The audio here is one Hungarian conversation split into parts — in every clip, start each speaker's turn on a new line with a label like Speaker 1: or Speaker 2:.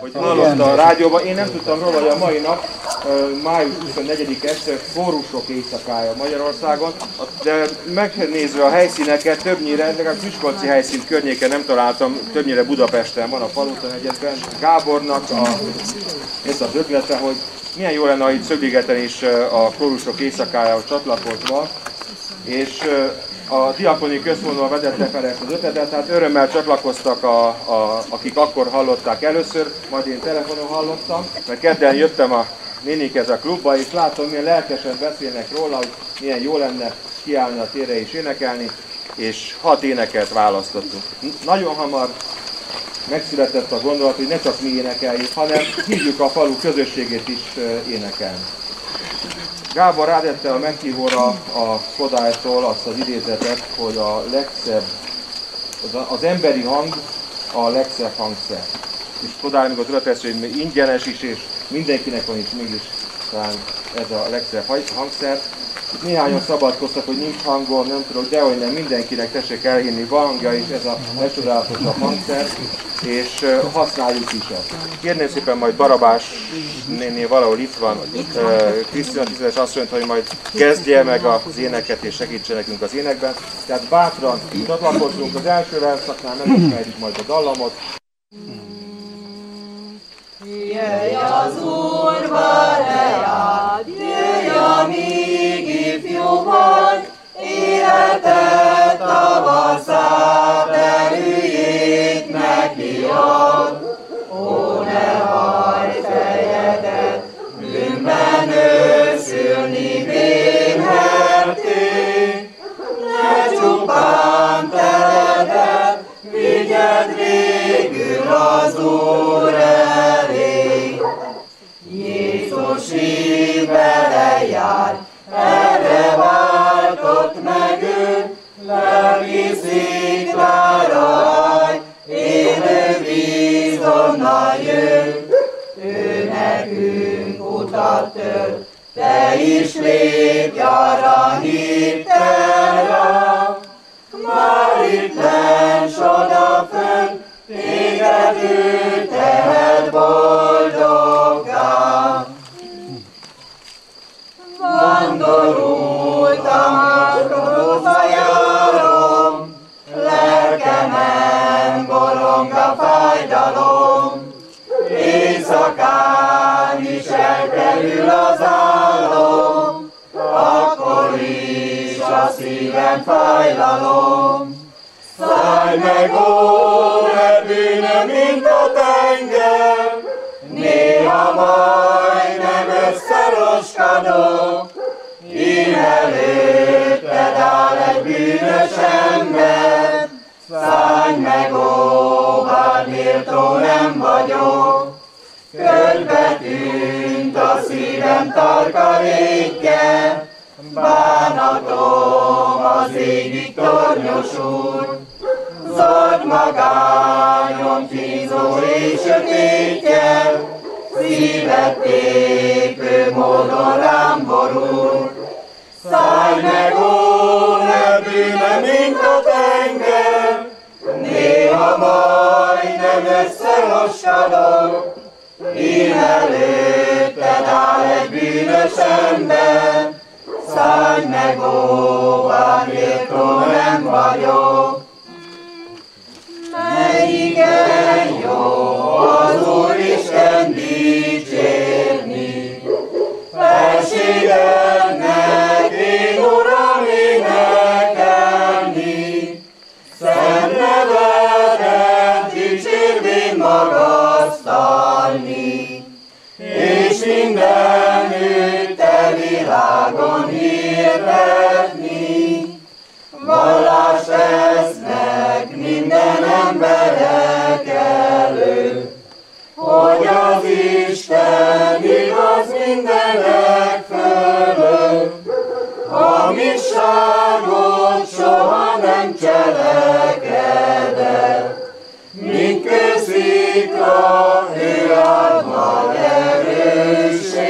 Speaker 1: hogy hallotta a rádióban. Én nem tudtam róla, hogy a mai nap, május 24 este kórusok éjszakája Magyarországon, de megnézve a helyszíneket, többnyire, legalább Miskolci helyszín környéken nem találtam, többnyire Budapesten van a Faluton egyetben. Gábornak a, ez az ötlete, hogy milyen jó lenne, ha itt Szögligeten is a kórusok éjszakájához csatlakozva, és a diakoni központban vezette fel ezt az ötletet, tehát örömmel csatlakoztak, a, a, akik akkor hallották először, majd én telefonon hallottam, mert kedden jöttem a nénikhez a klubba, és látom, milyen lelkesen beszélnek róla, hogy milyen jó lenne kiállni a térre és énekelni, és hat énekelt választottunk. Nagyon hamar megszületett a gondolat, hogy ne csak mi énekeljük, hanem hívjuk a falu közösségét is énekelni. Gábor rádette a meghívóra a Kodálytól azt az idézetet, hogy a legszebb, az emberi hang a legszebb hangszer. És Kodály meg az hogy ingyenes is, és mindenkinek van is mégis talán ez a legszebb hangszer. Néhányan szabadkoztak, hogy nincs hangom, nem tudok, de hogy nem, mindenkinek tessék elhinni, van hangja is, ez a lecsodálatosabb hangszer, és használjuk is ezt. Kérném szépen majd Barabás nénél valahol itt van, Krisztina Tizedes azt mondta, hogy majd kezdje meg az éneket és segítsen nekünk az énekben. Tehát bátran csatlakozunk az első verszaknál, megismerjük majd a dallamot.
Speaker 2: Jöjj az Úrba tavaszát erőjét neki ad. Nekünk utat tör, te is lépj arra hittelre, már itt lent soda fönn, téged ő tehet boldoggá. Elkerül az álom, akkor is a szívem fájlalom. Szállj meg, ó, mert bűnöm, mint a tenger, néha majdnem összeroskadok, szívem tarkarékje, bánatom az égig tornyos úr, zord magányom tízó és sötétje, szívet tépő módon rám borul. Szállj meg, ó, ne bűne, mint a tenger, néha majdnem összeroskadok, én egy ember, szállj meg, ó, mindenek fölött, hamisságot soha nem cselekedett, mint kőszikla, ő ad mag erősséget.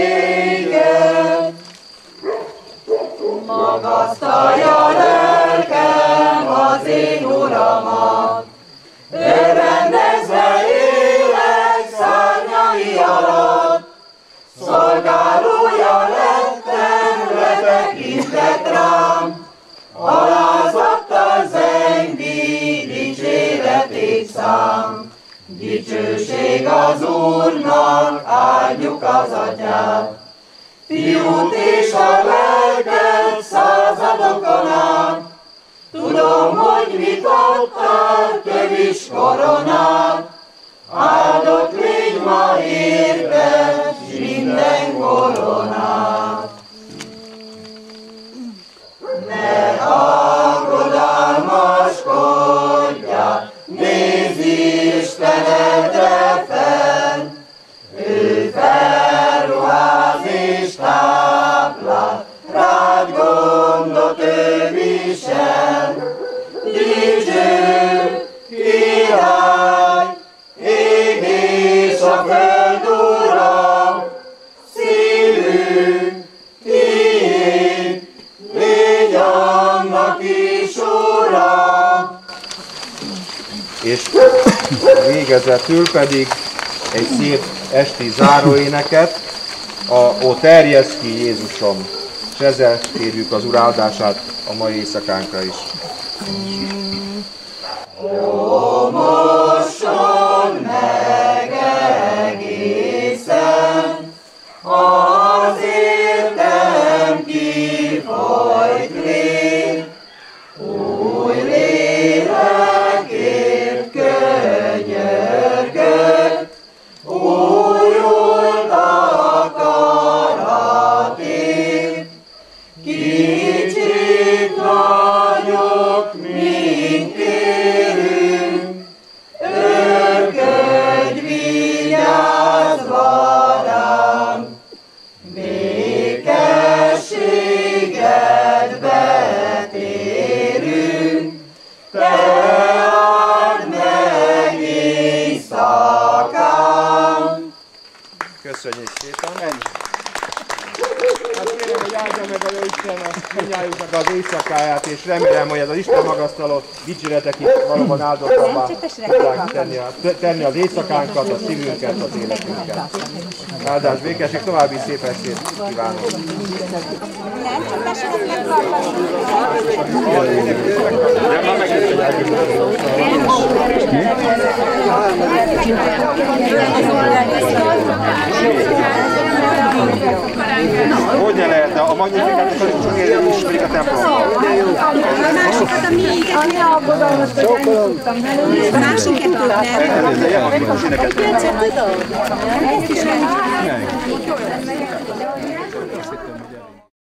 Speaker 2: Magasztalja lelkem az én Dicsőség az Úrnak, áldjuk az Atyát. Fiút és a lelket századokon át, Tudom, hogy mit adtál, tövis koronát, Áldott légy ma érted, s minden koronát. Visel. Dicső király, ég és a föld ura, szívünk tiéd, légy annak is ura.
Speaker 1: És végezetül pedig egy szép esti záróéneket, a Ó terjesz ki Jézusom, és ezzel kérjük az Úr a mai éjszakánkra is. Áldja meg a Isten a mindnyájuknak az éjszakáját, és remélem, hogy ez az Isten magasztaló dicséretek is valóban áldottabbá tudják tenni, a, tenni az éjszakánkat, a szívünket, az életünket. Áldás, békesség, további szép estét kívánok!
Speaker 3: Nem, csak tessenek meghallani.
Speaker 1: Hogy ne lehetne? A magnifikát ismerik a templomban.
Speaker 3: A másikat, amiket mi aggodalmas, hogy nem tudtam belőle. A másik kettőt nem.
Speaker 1: Akkor éneket
Speaker 3: Tudom. Ezt is
Speaker 1: meg.